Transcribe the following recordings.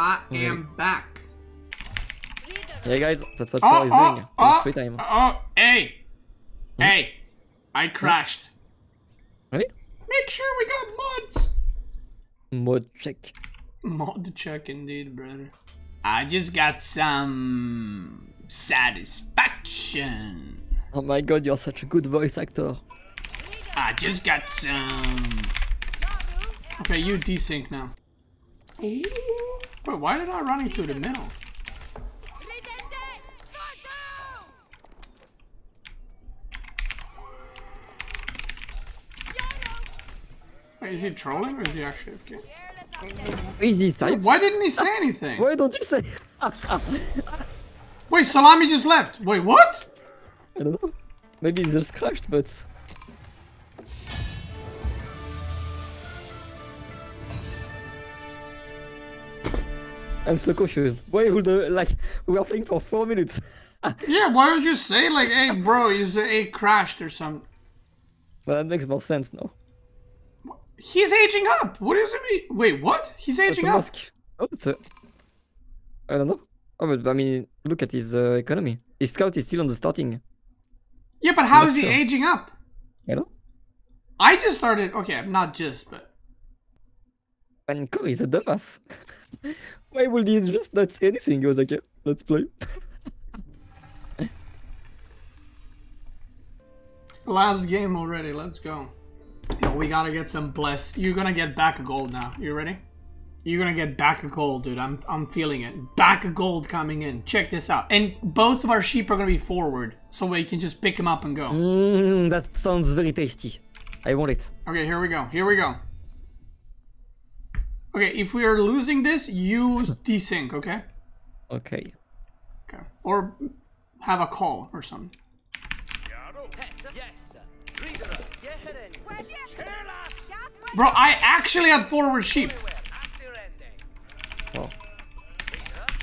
I am back. Yeah, guys, that's what Oh, Cor is oh, doing. oh, It's ah, free time. oh, hey. Hmm? Hey. I crashed. Really? Make sure we got mods. Mod check. Mod check indeed, brother. I just got some satisfaction. Oh my god, you're such a good voice actor. I just got some. Okay, you desync now. Ooh. Wait, why did I run into the middle? Wait, is he trolling or is he actually okay? Easy Sipes. Why didn't he say anything? Why don't you say? Wait, Szalami just left. Wait, what? I don't know. Maybe it's just crashed, but. I'm so confused. Why would like we were playing for four minutes? Yeah, why would you say like, hey, bro, he's uh, he crashed or something? Well, that makes more sense now. He's aging up. What does it mean? Wait, what? He's aging up. mask. Oh, it's a. I don't know. Oh, but I mean, look at his uh, economy. His scout is still on the starting. Yeah, but how is he sure. aging up? You know? I just started. Okay, not just, but And is a dumbass. Why would he just not say anything? He was like, yeah, let's play. last game already. Let's go. Yo, we gotta get some bless. You're gonna get back a gold now. You ready? You're gonna get back a gold, dude. I'm I'm feeling it. Back a gold coming in. Check this out. And both of our sheep are gonna be forward, so we can just pick them up and go. Mmm, that sounds very tasty. I want it. Okay, here we go. Here we go. Okay, if we are losing this, use desync, okay? Okay. Okay. Or have a call or something. Bro, I actually had forward sheep. Oh.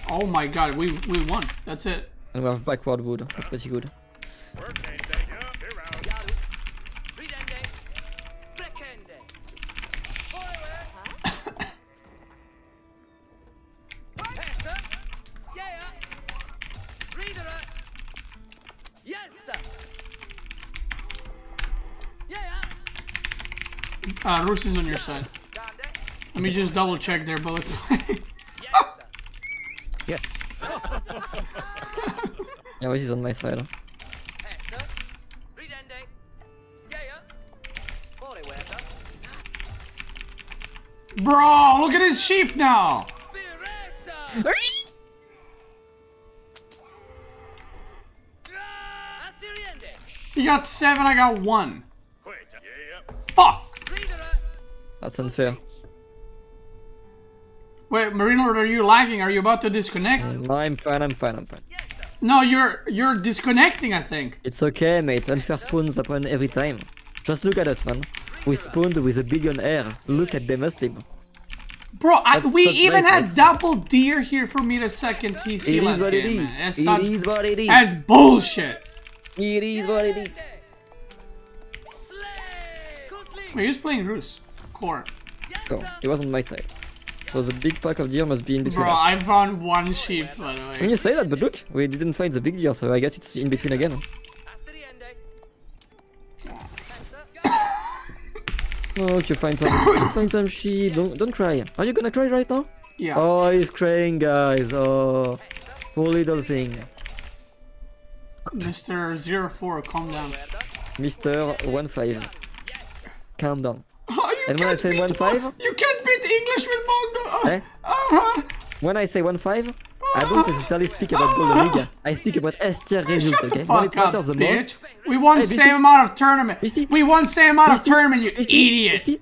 Oh my god, we we won. That's it. And we have backward wood. That's pretty good. Uh, Rus is on your side. Let me just double check they're both. Yes. yeah, he's on my side. Bro, look at his sheep now. He got seven, I got one. That's unfair. Wait, Marine Lord, are you lagging? Are you about to disconnect? No, I'm fine, I'm fine, I'm fine. No, you're you're disconnecting. I think. It's okay, mate. Unfair spawns happen every time. Just look at us, man. We spawned with a billion air. Look at them asleep. Bro, I, we even had that's- double deer here for me to second TC It last is what it game, is. man. That's, It not- is what it is. that's bullshit. It is what it is. Wait, who's playing Rus? Core. Go. It was on my side. So the big pack of deer must be in between Bro, us. I found one sheep, by the When way. you say that, but look, we didn't find the big deer, so I guess it's in between again. Oh, look, you find some, you find some sheep. Don't, don't cry. Are you gonna cry right now? Yeah. Oh, he's crying, guys. Oh, poor little thing. Mr. 04, calm down. Mister one five. Calm down. And when I say one five? You can't beat English with Mongo. Eh? Uh-huh. When I say one five, I don't necessarily speak about Golden League. I speak about S tier results. Okay. When it matters the bitch. most. We won Hey, the same amount of tournament. We won the same amount of tournament, you idiot.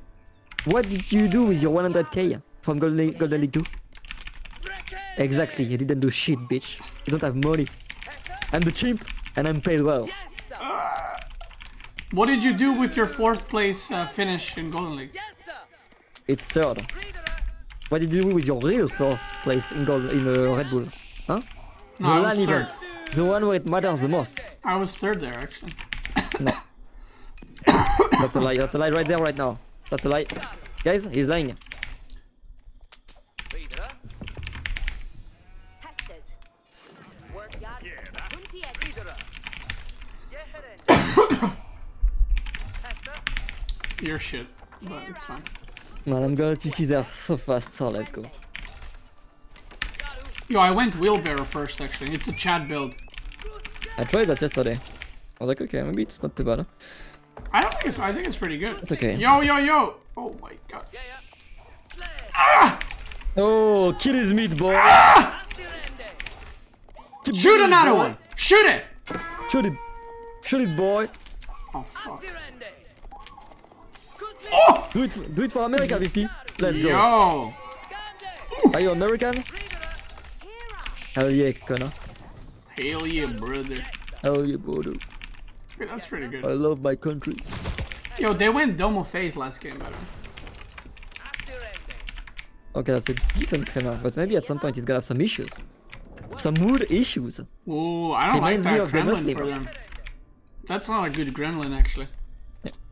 What did you do with your 100k from Golden League, Golden League 2? Exactly, you didn't do shit, bitch. You don't have money. I'm the chimp, and I'm paid well. What did you do with your fourth place uh, finish in Golden League? It's third. What did you do with your real first place in Gold in uh, Red Bull? Huh? No, the LAN event. The one where it matters the most. I was third there, actually. No. That's a lie. That's a lie right there, right now. That's a lie. Guys, he's lying. Your shit, but it's fine. Man, I'm gonna TC there so fast, so let's go. Yo, I went wheelbarrow first actually. It's a Chad build. I tried that yesterday. I was like, okay, maybe it's not too bad. I don't think it's. I think it's pretty good. It's okay. Yo, yo, yo! Oh my god. Ah! Oh, kill his meat, boy! Ah! Keep Shoot another boy. one! Shoot it! Shoot it! Shoot it, boy! Oh fuck. Oh! Do it, for, do it for America, Visty. Let's go. Yo! Are you American? Hell yeah, Connor. Hell yeah, brother. Hell yeah, brother. That's pretty good. I love my country. Yo, they went Dome of Faith last game, by the way. Okay, that's a decent Connor, but maybe at some point he's gonna have some issues. Some mood issues. Ooh, I don't like Reminds me that of the gremlin Muslim. for them. That's not a good gremlin, actually.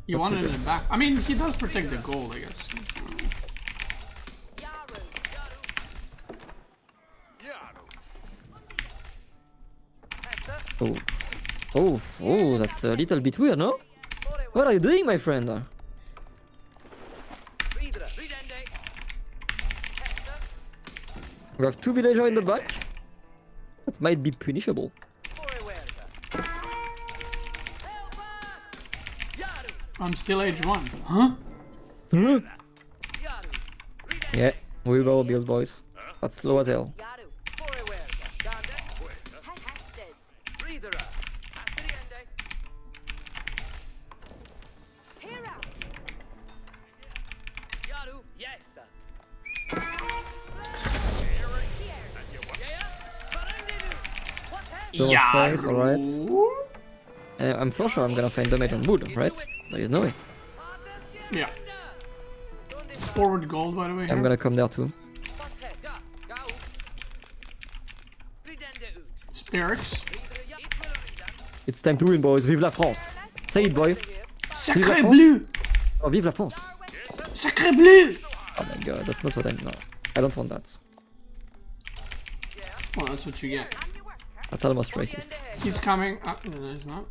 Yeah, You not it in the back. I mean, he does protect the gold, I guess. Oh. Oh, oh, that's a little bit weird, no? What are you doing, my friend? We have two villagers in the back. That might be punishable. I'm still age one. Huh? Huh? Yeah, we will build, boys. That's slow as hell. Don't face, alright. Uh, I'm for sure I'm gonna find damage on wood, right? There is no way. Yeah. Forward gold, by the way. I'm here. gonna come there too. Spirits. It's time to win, boys. Vive la France! Say it, boy! Sacré bleu! Oh, vive la France! Sacré bleu! Oh my god, that's not what I no. I don't want that. Well, that's what you get. That's almost racist. He's coming. Uh, no, he's not.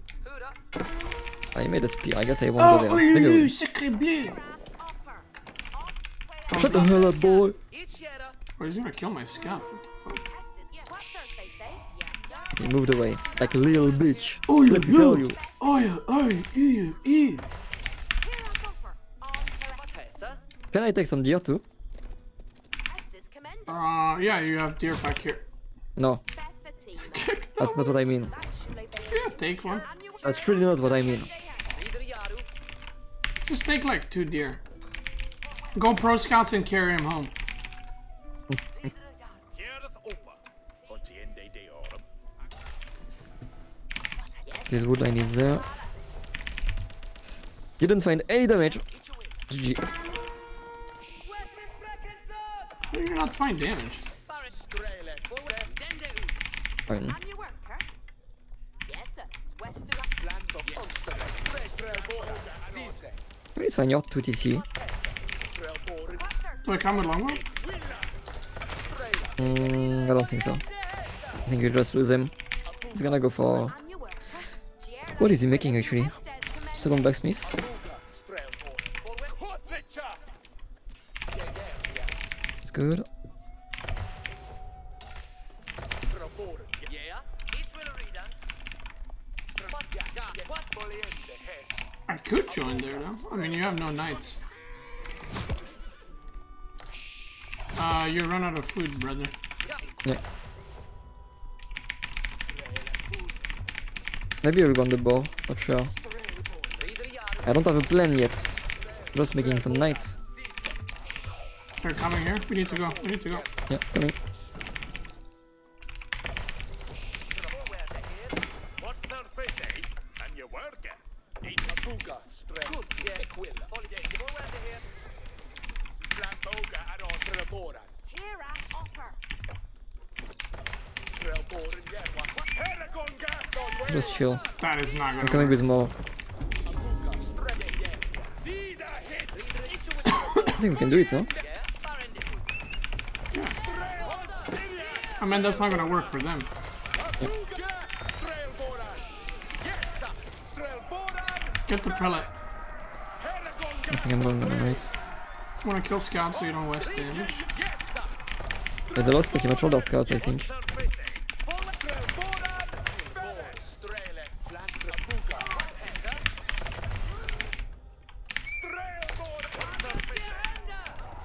I made a spear. I guess I won't Oh, go oh, there. Maybe I lulu, will. sacré bleu! Shut the hell up, boy! Oh, he's gonna kill my scout. What the fuck? He moved away like a little bitch. Oh, Let me tell you. Oh, yeah, oh, ew, ew. Can I take some deer too? Uh, yeah, you have deer back here. No, that's not what I mean. Yeah, take one. That's really not what I mean. Just take like two deer. Go pro scouts and carry him home. This wood line is uh, there. Didn't find any damage. GG. How do you not find damage? Fine. Please find your 2 TC. Do I come with longbow? Mm, I don't think so. I think you just lose him. He's gonna go for. What is he making actually? Second blacksmith? It's good. I could join there though. I mean, you have no knights. Uh, you run out of food, brother. Yeah. Maybe I'll go on the bow, not sure. I don't have a plan yet. Just making some knights. They're coming here. We need to go. We need to go. Yeah, coming. Chill. That is not I'm coming work. with more. I think we can do it, no? I mean, that's not gonna work for them. Get the prelate. I think I'm going on the right. Wanna kill scout so you don't waste damage. There's a lot of pretty much their scouts, I think.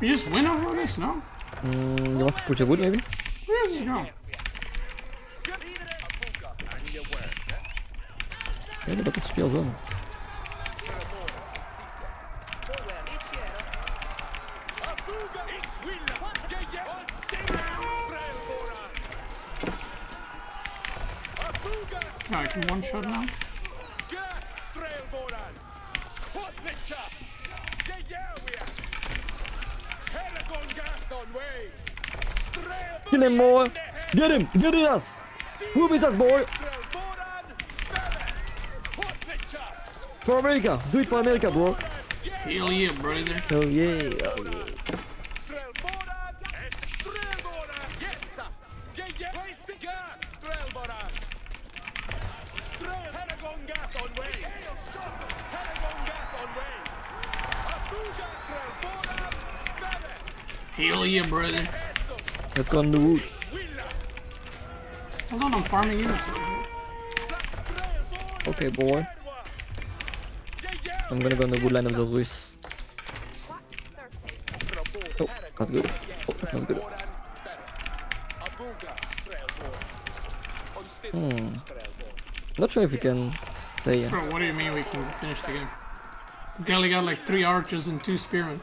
We just win over this, no? Mm, you want to push the wood maybe? Where does it go? Yeah, but the spear zone. Yeah, I can one shot now. Kill him more! Get him! Get us! Who beats us, boy? For America! Do it for America, bro! Hell yeah, brother. Hell yeah! Oh yeah! On the wood. Hold on, I'm farming units. Okay, boy. I'm gonna go on the wood line of the Rus. Oh, that's good. Oh, that sounds good. Hmm. Not sure if we can stay. in. Bro, what do you mean we can finish the game? They only got like three archers and two spearmen.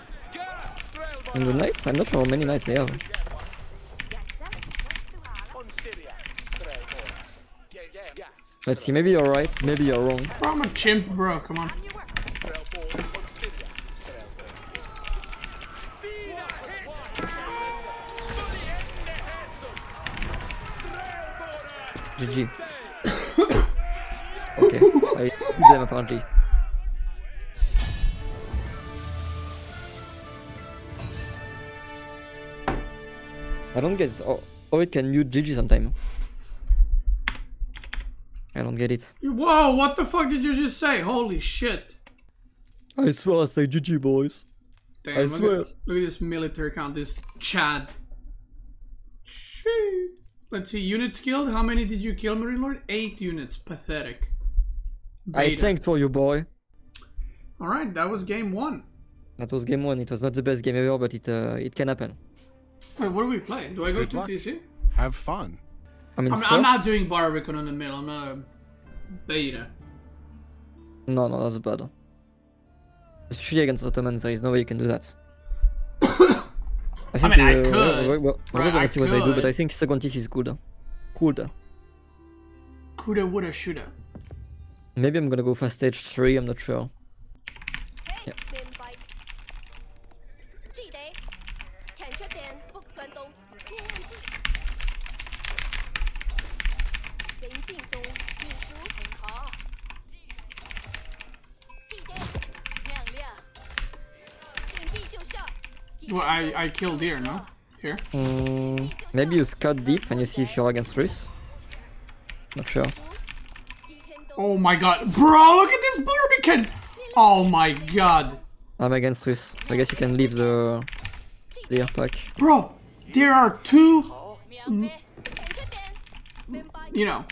In the knights? I'm not sure how many knights they have. Let's see, maybe you're right, maybe you're wrong. Bro, I'm a chimp, bro. Come on. GG. okay, I beat them apparently. I don't get it. Oh, oh it can mute GG sometime. I don't get it. Whoa, what the fuck did you just say? Holy shit. I swear I say GG boys. Damn, I look swear. At, look at this military count, this Chad. Shit. Let's see, units killed. How many did you kill, Marine Lord? Eight units. Pathetic. I Beta. thanked for you boy. Alright, that was game one. That was game one. It was not the best game ever, but it uh, it can happen. Wait, what do we play? Do I go Good to luck. TC? Have fun. I mean, I'm, first, I'm not doing Barbican on the middle. I'm not a beta. No, no, that's bad. Especially against Ottomans, there is no way you can do that. I think mean, I uh, could. We're, we're, we're Right, gonna I see what they do, but. I think Secontis is good. Cool. Coulda, woulda, shoulda. Maybe I'm gonna go for stage 3, I'm not sure. I, I killed here, no? Here? Mm, maybe you scout deep and you see if you're against Rus. Not sure. Oh my god. Bro, look at this Barbican! Oh my god. I'm against Rus. I guess you can leave the, the air pack. Bro, there are two... You know,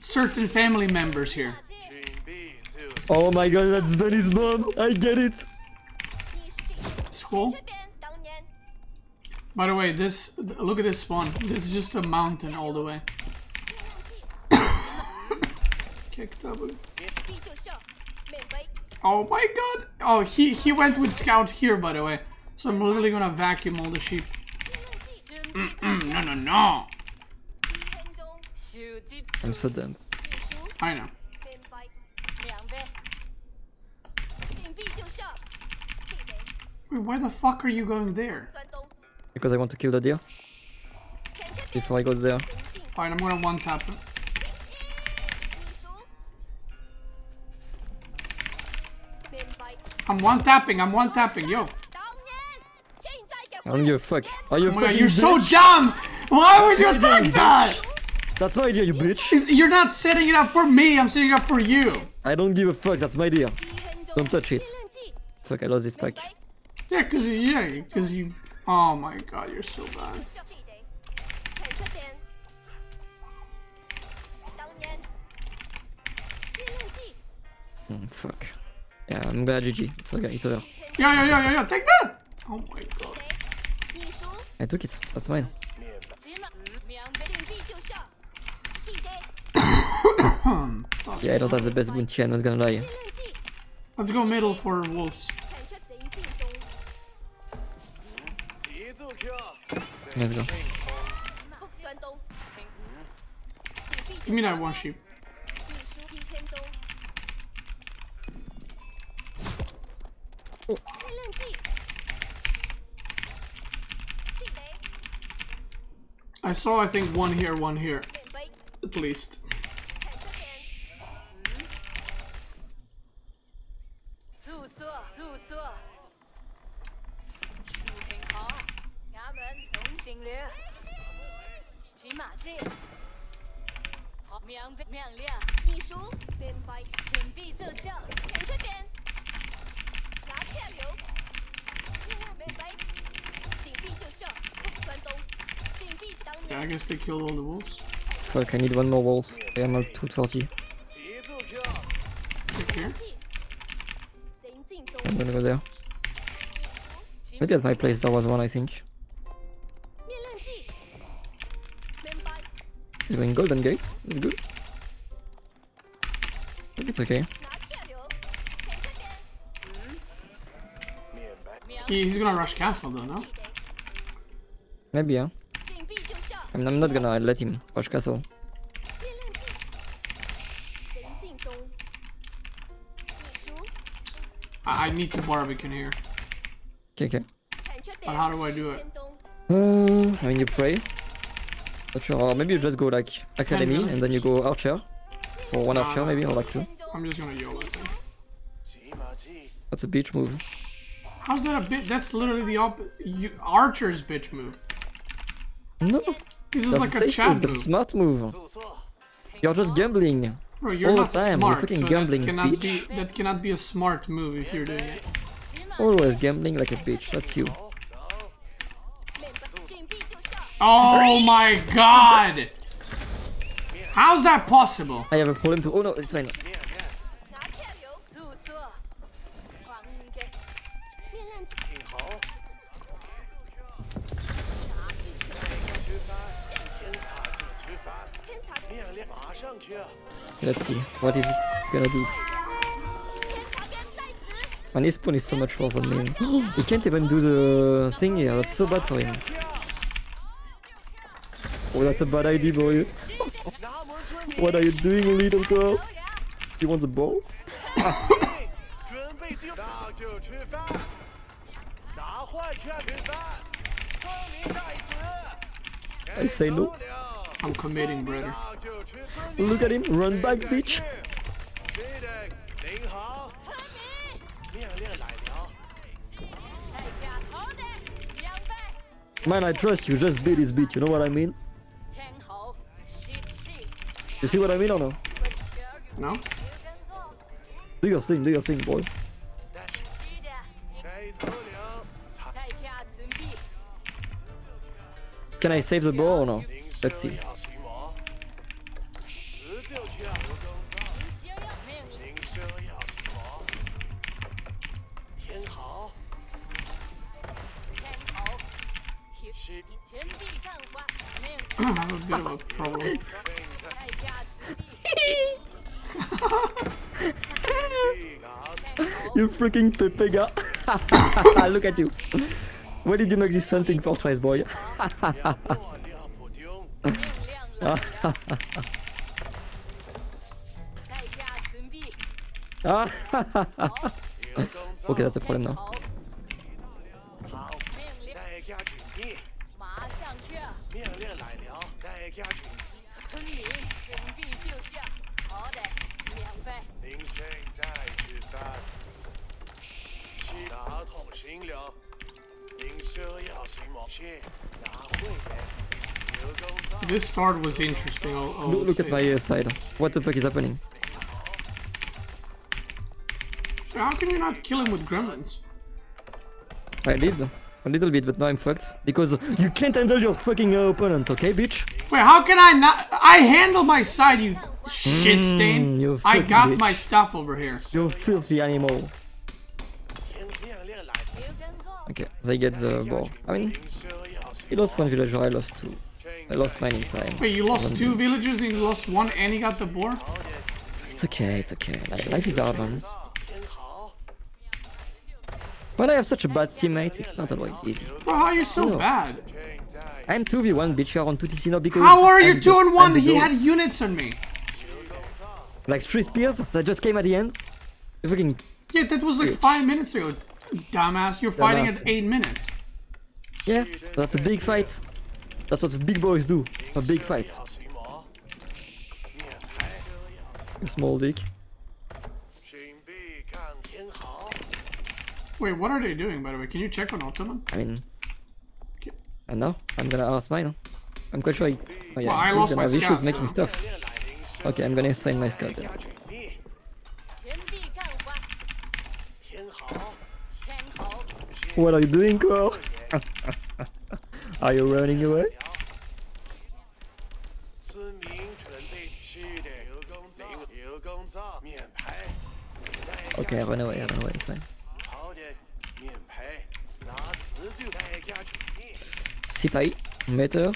certain family members here. Oh my god, that's Benny's mom! I get it! School? By the way, this look at this spawn. This is just a mountain all the way. Oh my god! Oh, he he went with scout here, by the way. So I'm literally gonna vacuum all the sheep. Mm -mm, no, no, no! I'm so dumb. I know. Wait, why the fuck are you going there? Because I want to kill the deer. Before I go there. Alright, I'm gonna one tap it. I'm one tapping, I'm one tapping, yo. I don't give a fuck. Are you oh God, you're bitch? so dumb! Why would you attack that? That's my idea, you bitch. You're not setting it up for me, I'm setting it up for you. I don't give a fuck, that's my idea. Don't touch it. Fuck, I lost this pack. Yeah, cause, yeah, cause you Oh my god, you're so bad. Oh, fuck. Yeah, I'm glad GG. It's okay, it's over. Yeah, yeah, yeah, yeah, yeah, take that! Oh my god. I took it. That's mine. yeah, I don't have the best bounty, I'm not gonna lie. Let's go middle for wolves. Let's go. Give me that one sheep. I saw, I think, one here, one here. At least. Take all the walls. Fuck, I need one more wall. I am at 240. Okay. I'm gonna go there. Maybe at my place there was one, I think. He's going golden gates. That's good. I think it's okay. He, he's gonna rush castle though, no? Maybe, yeah. I mean, I'm not gonna let him push castle. I, I need to barbecue here. Okay, okay. But how do I do it? Uh, I mean, you pray. Not sure. Or maybe you just go like academy and then you go archer. Or one nah, archer nah, maybe, or like two. I'm just gonna YOLO. That's a bitch move. How's that a bitch? That's literally the op archer's bitch move. No. This is That's like a chance. That's smart move. You're just gambling. Bro, you're all not the time. Smart, you're so gambling, that cannot, be, that cannot be a smart move if you're doing it. Always gambling like a bitch. That's you. Oh my god! How's that possible? I have a problem too. Oh no, it's fine. Let's see what he's gonna do. And his pawn is so much worse than me. he can't even do the thing here, that's so bad for him. Oh, that's a bad idea, boy. what are you doing, little girl? You want the ball? I say no. I'm committing, brother. Look at him, run back, bitch. Man, I trust you. Just beat this bitch. You know what I mean? You see what I mean or no? No. Do your thing. Do your thing, boy. Can I save the ball or no? Let's see. that was you freaking pepega! Look at you! Why did you make this hunting fortress, boy? 啊哈哈！啊哈哈！我给他这破人了。好，代价准。This start was interesting. I'll, I'll look, look at my uh, side. What the fuck is happening? How can you not kill him with gremlins? I did. A little bit, but now I'm fucked. Because you can't handle your fucking uh, opponent, okay, bitch? Wait, how can I not? I handle my side, you shit mm, stain. I got bitch. my stuff over here. You filthy animal. Okay, they get the ball. I mean, he lost one villager, I lost two. I lost mine time. Wait, you lost um, two villagers and you lost one and you got the boar? It's okay, it's okay. Like, life is hard, man. When I have such a bad teammate, it's not always easy. Bro, how are you so no. bad? I'm 2v1, bitch. You're on 2TC now because... How are you I'm 2 on 1? He had units on me. Like 3 spears that just came at the end. Fucking... Yeah, that was like 5 minutes ago. Dumbass, you're Dumbass. fighting at 8 minutes. Yeah, that's a big fight. That's what big boys do. A big fight. Small dick. Wait, what are they doing by the way? Can you check on Ottoman? I mean... I know. I'm gonna ask mine. I'm quite sure I... Oh yeah, well, I lost my have issues making stuff. Okay, I'm gonna assign my scout then. What are you doing, girl? Are you running away? Okay, run away, run away, it's fine. Sipai, meter.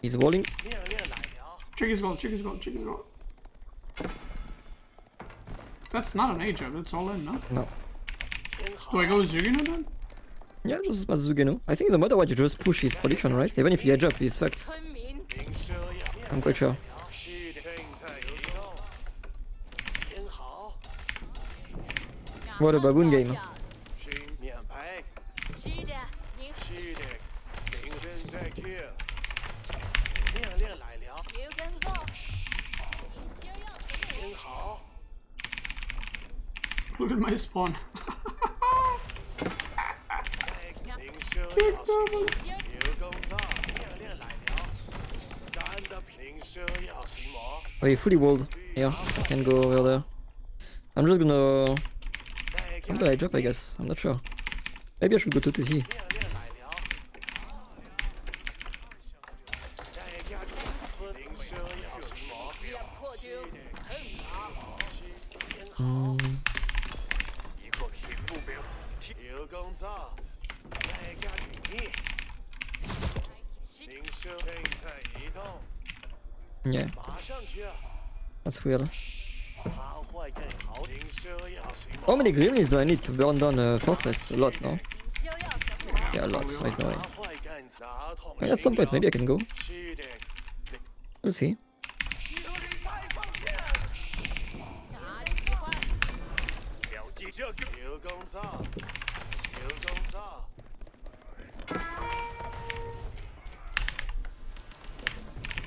He's rolling. Trick is gone, trick is gone, trick is gone. That's not an A jump, that's all in, no? No. Do I go Zhuge Nu then? Yeah, just that's Zhuge Nu. I think the mother would just push his prediction, right? Even if he edge up, he's fucked. I'm quite sure. What a baboon game. Look at my spawn. Oh, Wait, fully walled. Here, I can go over there. I'm just gonna... How I drop, I guess? I'm not sure. Maybe I should go to TC. Nie. That's weird. How many gremlins do I need to burn down a fortress? A lot, no? Yeah, a lot. I know. Well, at some point, maybe I can go. We'll see.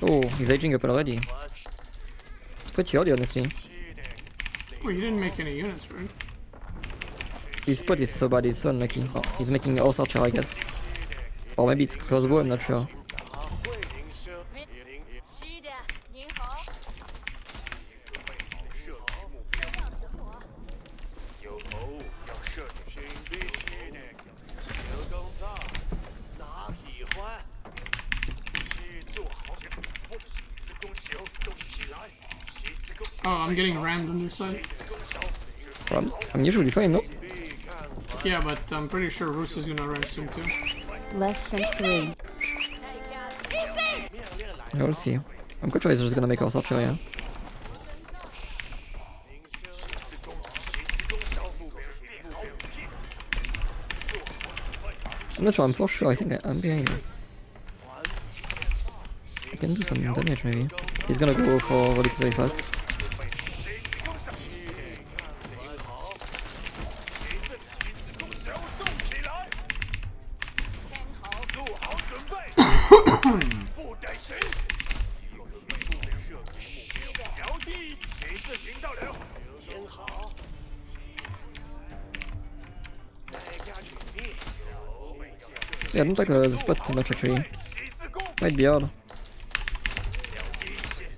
Oh, he's aging up already. It's pretty early, honestly. Well, you didn't make any units, right? His spot is so bad, it's so unlucky. Oh, he's making Horse Archer, I guess. Or maybe it's Crossbow, I'm not sure. on this side. I'm usually fine, no? Yeah, but I'm pretty sure Rus is gonna run soon too. Less than three. Yeah, we'll see. I'm good Tracer is gonna make us archer, yeah. I'm not sure, I'm for sure, I think I, am behind him. I can do some damage maybe. He's gonna go for Rolex very fast. I don't think there's a spot too much tree. Might be hard.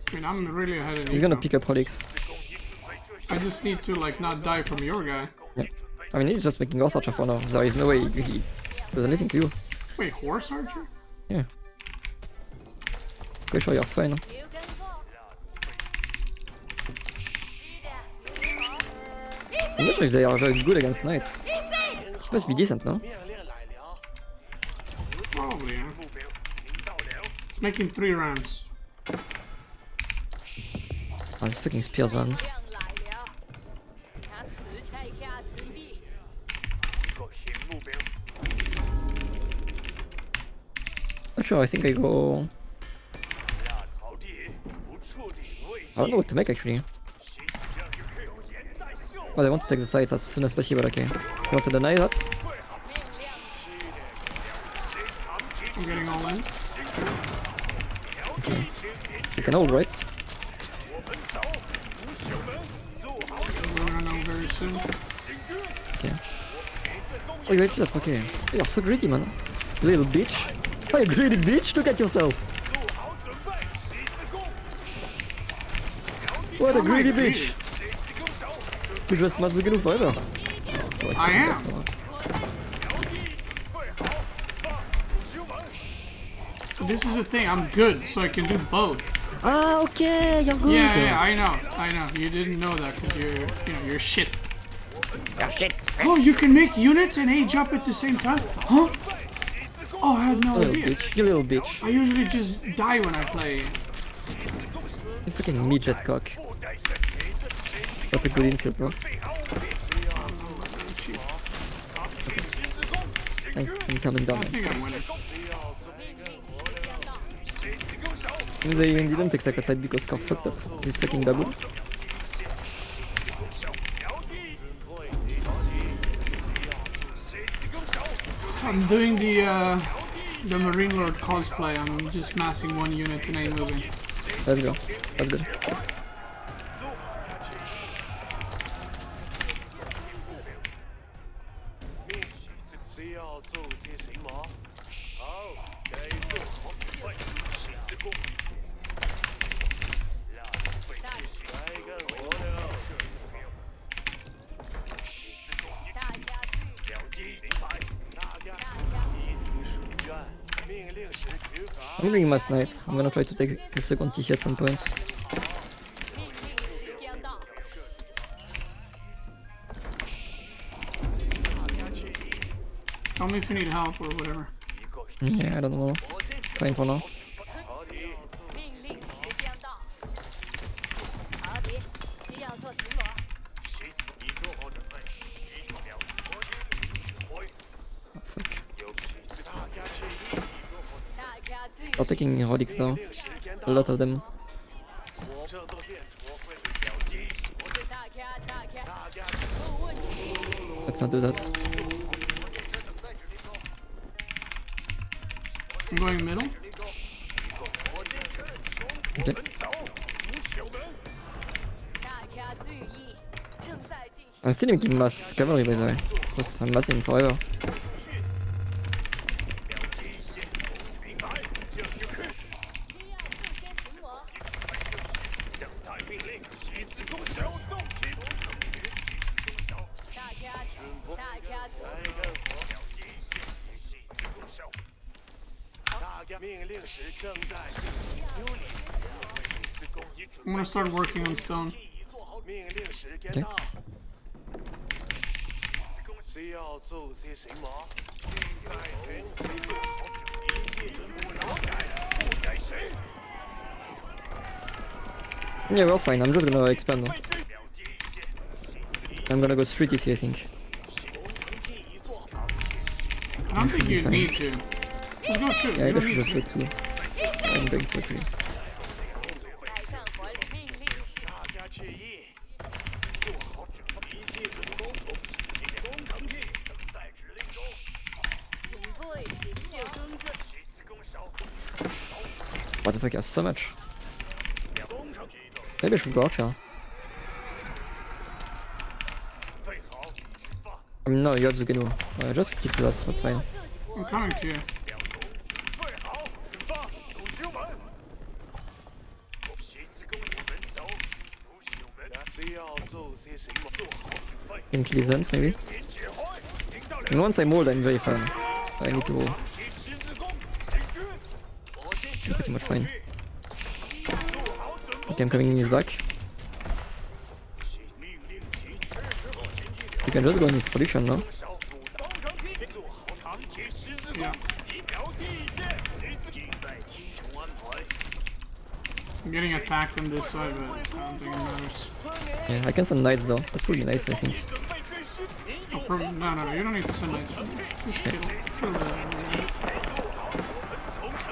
I mean, I'm really ahead of He's gonna pick up Relics. I just need to, like, not die from your guy. Yeah. I mean, he's just making Horse Archer for now. There is no way he, he does anything to you. Wait, Horse Archer? Yeah. Pretty sure you're fine. I'm not sure if they are very good against knights. Must be decent, no? Making three rounds. Oh, this fucking Spears, man. Not sure, I think I go... I don't know what to make actually. Oh, they want to take the sides, as soon as possible, okay. You want to deny that? Can hold, right? Okay. Oh, you ate up, okay. You're so greedy, man. Little bitch. Oh, you greedy bitch, look at yourself. What a oh greedy bitch. You just must be forever. Oh, I am. This is the thing, I'm good, so I can do both. Ah, okay, you're good. Yeah, yeah, I know, I know. You didn't know that because you're, you know, you're shit. Oh, shit. Oh, you can make units and age up at the same time? Huh? Oh, I had no little idea. Bitch, you little bitch. I usually just die when I play. You fucking midget cock. That's a good insult, bro. Oh, I'm coming down. I think I'm winning. I even didn't take Sacred Site because Scar fucked up this fucking baboon. I'm doing the uh, the Marine Lord cosplay. I'm just massing one unit and I'm moving. Let's go. That's good. I'm bringing my snipes. I'm gonna try to take a second T at some point. Tell me if you need help or whatever. Yeah, I don't know. Fine for now. fucking relics. Hein. A lot of them. Let's not do that. I'm going middle. Okay. I'm still making mass cavalry by the way. Because I'm massing forever. working on stone. Okay. Yeah, well, fine. I'm just gonna expand now. I'm gonna go straight TC, I think. I don't think you need to. Just go two. Yeah, I guess you just go two. I'm going for three. the fuck, he has so much. Maybe I should go out here. I mean, no, you have the good. Uh, just stick to that, that's fine. I'm coming to you. Can kill his maybe? And once I'm old, I'm very fun. I need to much fine. Okay, I'm coming in his back. You can just go in his position now. I'm getting attacked on this side, but I don't think it matters. Yeah, I can send knights though. That's pretty nice, I think. Oh, no, no, you don't need to send knights. Just kill, kill the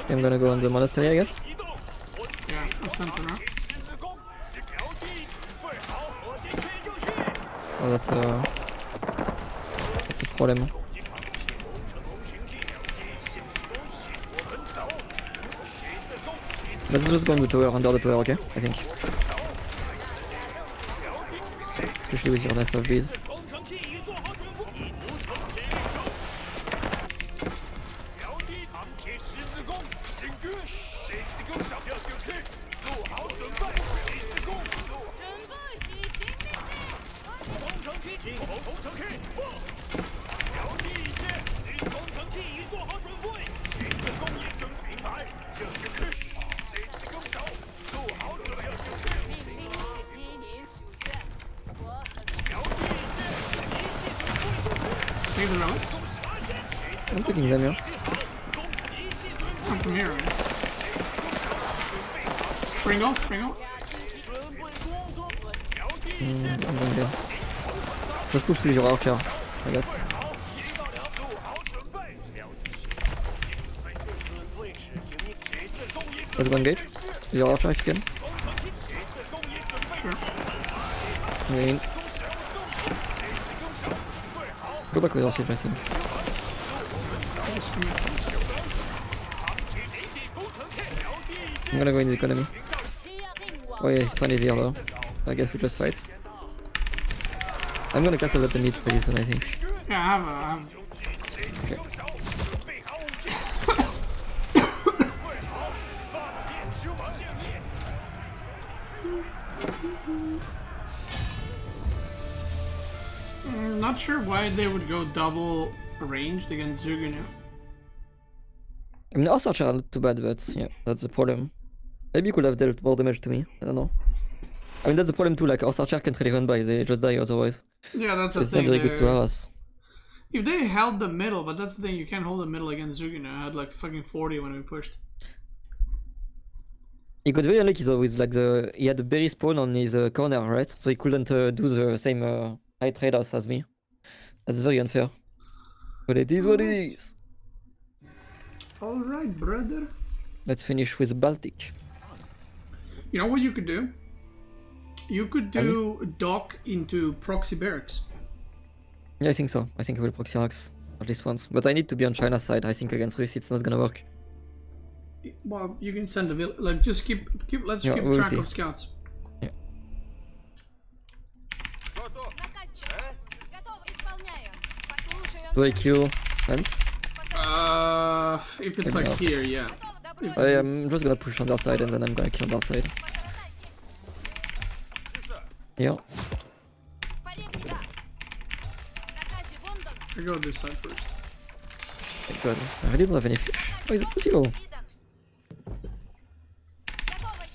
I'm gonna go on the monastery, I guess. Yeah. Oh, that's a... That's a problem. Let's just go on the tower, under the tower, okay? I think. Especially with your last of these. pretty well kill, I guess. Let's go engage. Your ultra if you can. I mean. Go back with Osage, I think. I'm gonna go in the economy. Oh yeah, he's funny here though. I guess we just fight. I'm gonna castle at the mid pretty soon, I think. Yeah, I have a... Have... Okay. Mm, Not sure why they would go double ranged against Zhuge Nu. I mean, also not too bad, but yeah, that's the problem. Maybe you could have dealt more damage to me. I don't know. I mean, that's the problem too. Like, Horse Archer can't really run by, they just die otherwise. Yeah, that's So the it's not very good to they're- If they held the middle, but that's the thing, you can't hold the middle against Zhuge Nu. I had like fucking 40 when we pushed. He got very unlucky though with like the he had a berry spawn on his uh, corner, right? So he couldn't uh, do the same uh, high trade house as me. That's very unfair. But it is what it is. Alright, brother. Let's finish with Baltic. You know what you could do? You could do dock into proxy barracks. Yeah, I think so. I think I will proxy arcs at least once. But I need to be on China's side. I think against Russia, it's not gonna work. Well, you can send a vill like just keep keep let's yeah, keep we'll track see. of scouts. Yeah. Do I kill fence? Uh, if it's Maybe like else. here, yeah. I am just gonna push on their side and then I'm gonna kill their side. Yep. I got this side first. Thank god. I really don't have any fish. How is it possible?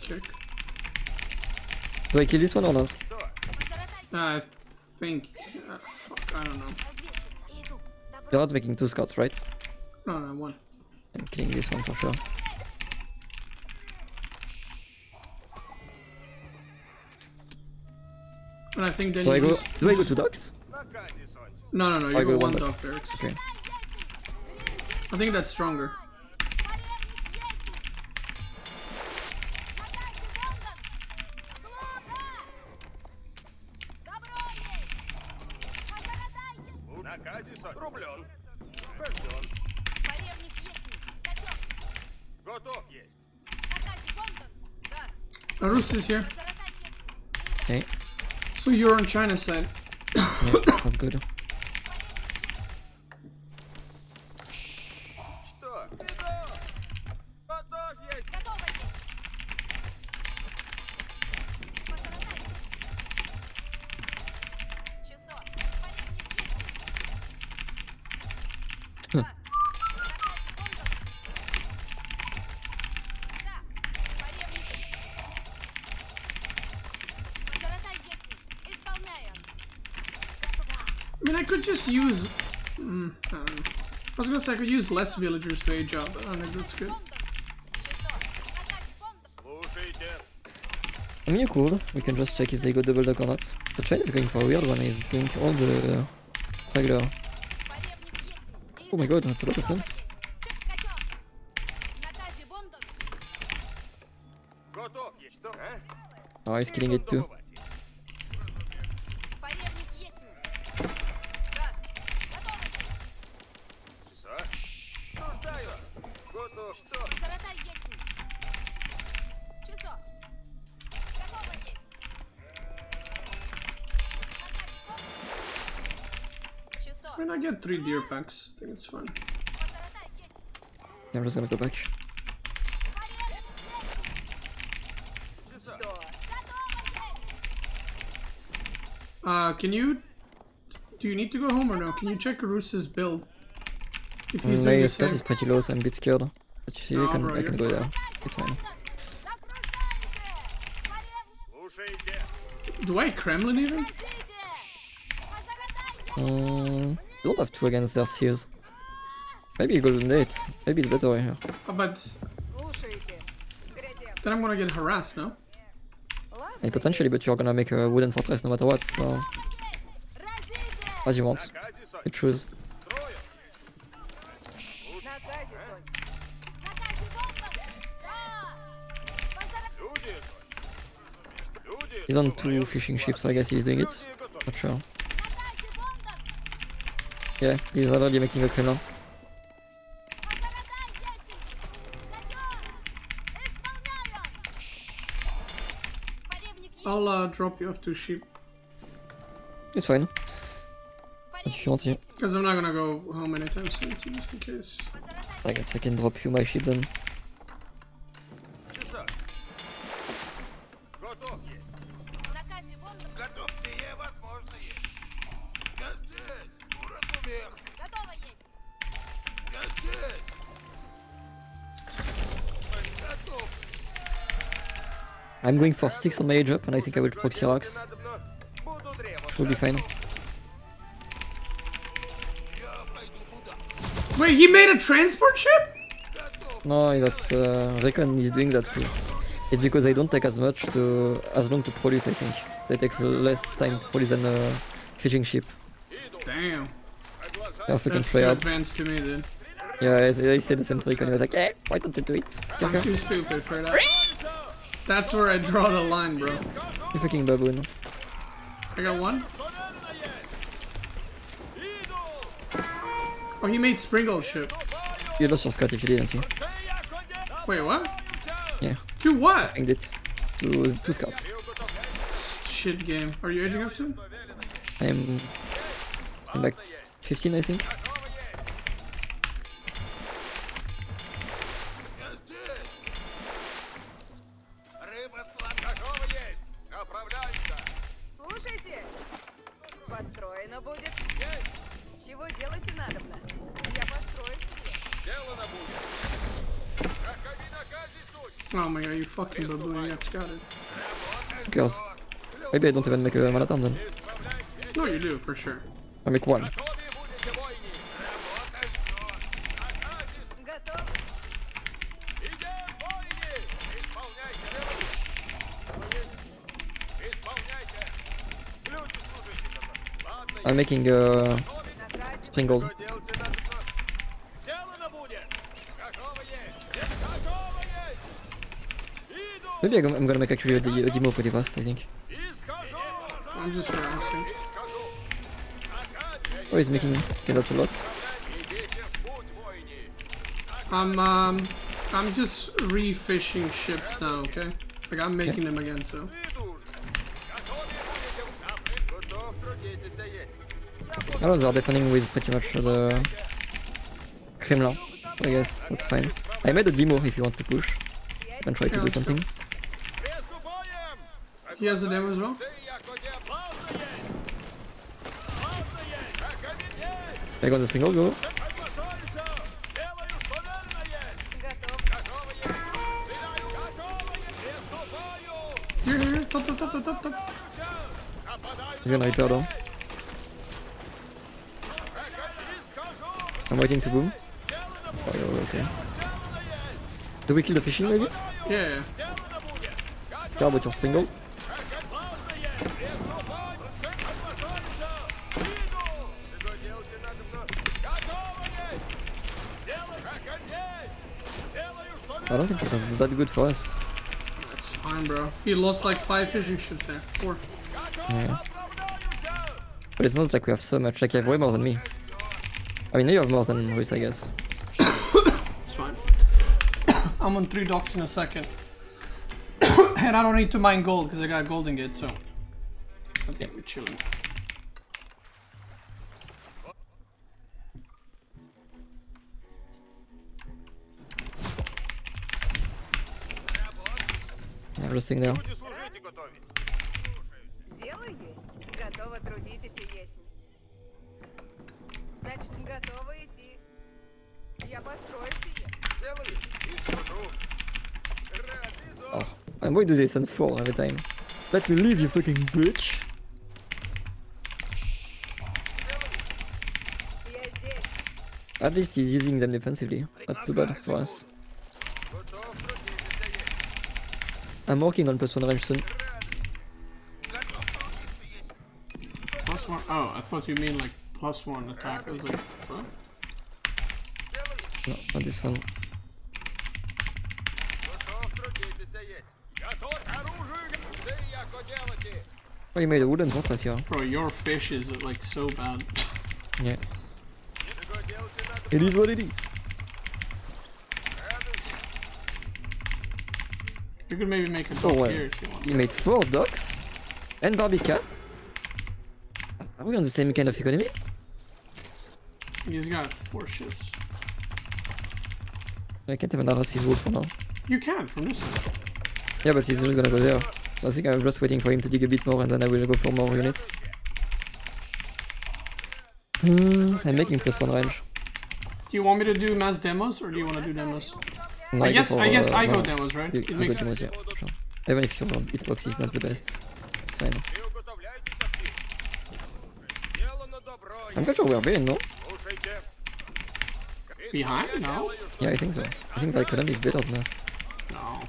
Check. Do I kill this one or not? I think... Uh, fuck, I don't know. You're not making two scouts, right? No, no, one. I'm killing this one for sure. And I think then so I go, just... Do I go two dogs? No, no, no, you I go, go one, one dog barracks. Okay. I think that's stronger. Okay. So you're on China's side. Yeah, that's good. I mean, I could just use... Mm, I, I was gonna say I could use less villagers to age up, but I think that's good. I mean, cool. We can just check if they go double dock or not. The trade is going for a weird one. He's doing all the uh, straggler. Oh my god, that's a lot of guns. Oh, he's killing it too. three deer packs. I think it's fine. Yeah, I'm just gonna go back. Uh, can you... Do you need to go home or no? Can you check Rus's build? If he's mm, is pretty low, so I'm a bit scared. But no, can, bro, I can go fine. there. It's fine. Do I Kremlin even? Um, don't have two against their seals. Maybe golden gate. Maybe it's better here. Oh, but then I'm gonna get harassed, no? And potentially, but you're gonna make a wooden fortress no matter what, so as you want. You choose. He's on two fishing ships, so I guess he's doing it. Not sure. Yeah, he's already making a Kremlin. I'll uh, drop you off two sheep. It's fine. If you want. Because I'm not gonna go home anytime soon, so just in case. I guess I can drop you my ship then. I'm going for 6 on my edge up and I think I will proc Syrax. Should be fine. Wait, he made a transport ship? No, that's uh, Recon is doing that too. It's because they don't take as much to as long to produce. I think they take less time to produce than a fishing ship. Damn. Yeah, fucking that's too advanced to me, dude. Yeah, I, I said the same to Recon. He was like, "Hey, why don't you do it?" I'm too stupid for that. That's where I draw the line, bro. you freaking baboon." I got one. Oh, he made Springald ship. You lost your Scott if you didn't see. Wait, what? Yeah, To what? I did. Two, two scouts. Shit game. Are you aging up soon? I'm, I'm like 15, I think. Girls. Maybe I don't even make a marathon then. No, you do, for sure. I make one. I'm making uh, a springald. Maybe I'm, gonna make actually a, demo for the vast, I think. I'm just announcing. Oh, he's making. Okay, that's a lot. I'm um, I'm just refishing ships now. Okay, like I'm making yeah. them again. So. Ah, Alons are defending with pretty much the Kremlin. I guess that's fine. I made a demo if you want to push. and try to do something. He has Ja za lewo zrób. Jak the zespinął go? Top, top, top, top, top. He's gonna hit out I'm waiting to boom. Oh, okay. Do we kill the fishing maybe? Yeah. yeah. How about your springald? I don't think this was that good for us. It's fine, bro. He lost like five fishing ships there. Four. Yeah. But it's not like we have so much, like you have way more than me. I mean, you have more than Ruiz, I guess. It's fine. I'm on three docks in a second. and I don't need to mine gold because I got golden gate, so I think we're chilling. I'm just sitting there. Люди служите готовить. Дело есть. Готово трудитесь и есть. Значит, готово идти. Я построю сие. Делаю и служу. Oh, I'm going to this and 4 every time. Let me leave, you fucking bitch! Я здесь. At least he's using them defensively. Not too bad for us. I'm working on plus one range soon. Plus one? Oh, I thought you mean like plus one attack. I was like, what? No, not this one. Oh, you made a wooden horse last year. Bro, your fish is like so bad. yeah. It is what it is. You could maybe make a Oh, well. here if you want. You made 4 docks and Barbican. Are we on the same kind of economy? He's got four ships. I can't even another his wood for now. You can from this side. Yeah, but he's just gonna go there. So I think I'm just waiting for him to dig a bit more and then I will go for more units. Hmm, I'm making plus 1 range. Do you want me to do mass demos or do you want to do demos? I, I guess for, I guess uh, I go Demos, right? You, it you makes go demos, yeah, sure. Even if your hitbox is not the best, it's fine. I'm not sure where we are being, no? Behind now? Yeah, I think so. I think the economy is better than us. No.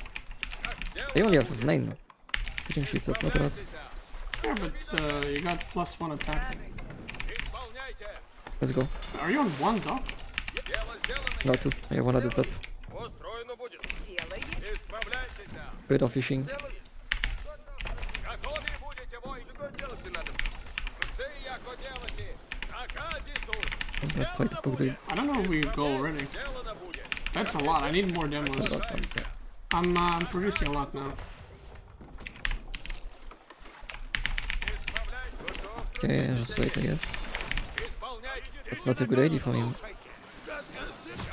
They only have 9 Pitching shit, that's not a lot. Yeah, but uh, you got plus 1 attack. Let's go. Are you on 1 top? No, 2. I have 1 at the top. Устроено будет. Дело есть. Исправляйтесь. Better fishing. Готові будете воїни. Що делать надо? Це яко делайте. Наказісу. I'm gonna try to poke the I don't know if we go already. Делано будет. That's a lot. I need more demos. last one. Yeah. I'm uh, I'm producing a lot now. Okay, just wait, I guess. Исполняйте. That's not a good idea for him.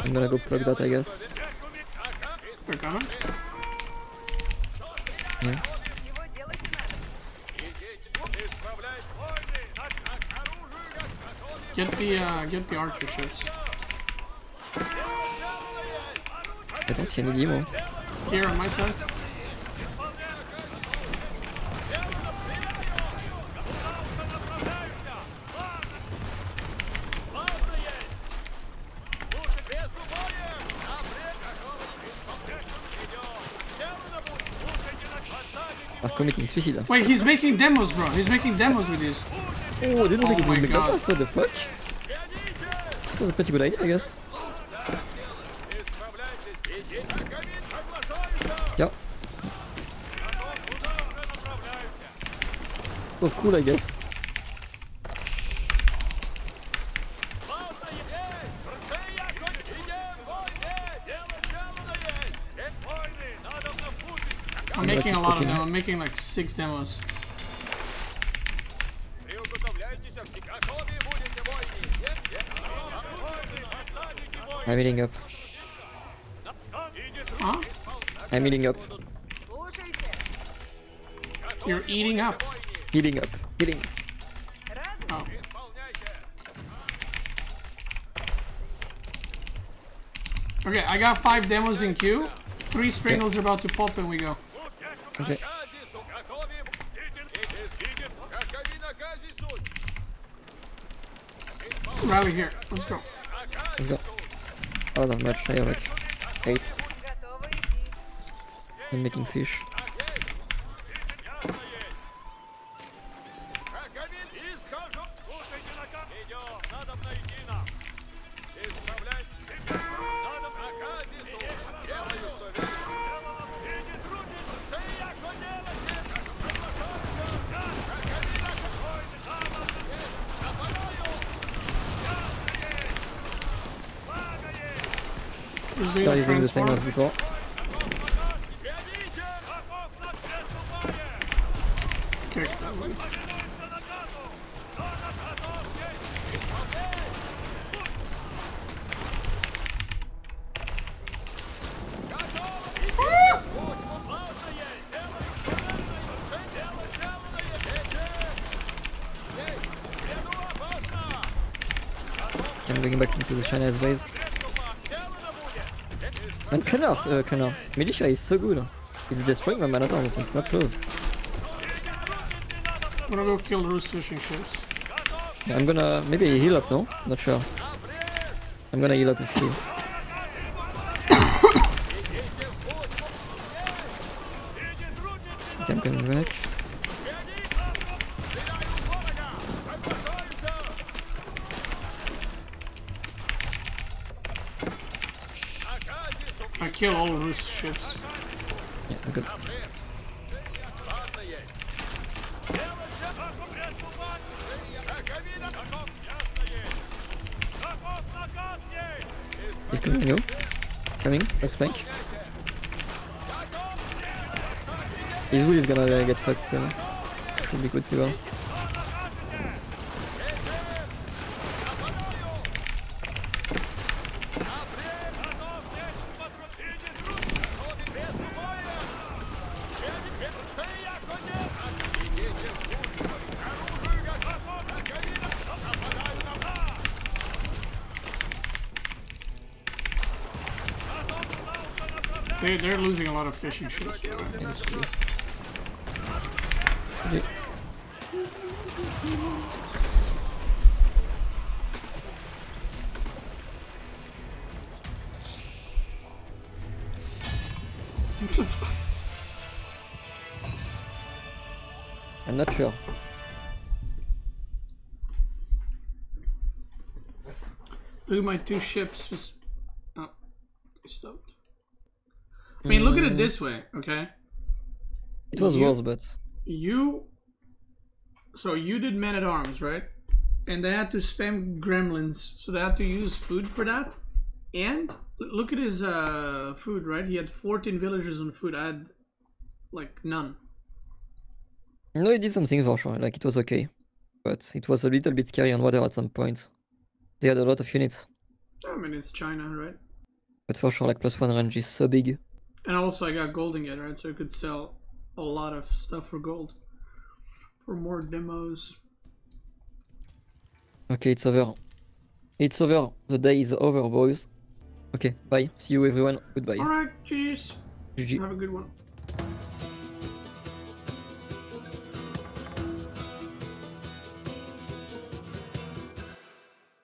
I'm gonna go plug that, I guess. They're coming. Yeah. Get the uh, get the archer ships. I don't see any demo. Here on my side. Committing suicide. Wait, he's making demos, bro. He's making demos with this. Oh, I didn't think Oh it my would make that fast, what the fuck? That was a pretty good idea, I guess. Yeah. That was cool, I guess. I'm making a lot of. I'm making like six demos. I'm eating up. Huh? I'm eating up. You're eating up. Eating up. Eating. Oh. Okay, I got five demos in queue. Three springalds are about to pop and we go. Okay. Rally here. Let's go. Let's go. Oh, lot much. I have like eight. I'm making fish. same as before. Kick that way. Back into the Chinese base. And Kenner, uh, Kenner. Militia is so good. It's destroying my mana towns, it's not close. I'm gonna go kill Roost fishing ships. Yeah, I'm gonna maybe heal up, no? Not sure. I'm gonna heal up you. Okay, I'm coming back. Ships. Yeah, it's good. He's coming. Coming, let's flank. His wood is gonna uh, get fucked soon. Should be good to go. They, they're losing a lot of fishing ships. by the way. Yeah, it's true. GG. I'm not sure. Look at my two ships just. Oh, they stopped. I mean, look at it this way, okay? It was You- worse, but You. So you did men at arms, right? And they had to spam gremlins, so they had to use food for that. And look at his uh, food, right? He had 14 villagers on food. I had like none. no, it did something for sure. Like it was okay, but it was a little bit scary on water at some point. They had a lot of units, I mean, it's China, right? but for sure, like plus one range is so big. And also, I got gold again, right? So I could sell a lot of stuff for gold for more demos. Okay, it's over. It's over. The day is over, boys. Okay, bye. See you everyone. Goodbye. All right, cheers. GG. Have a good one.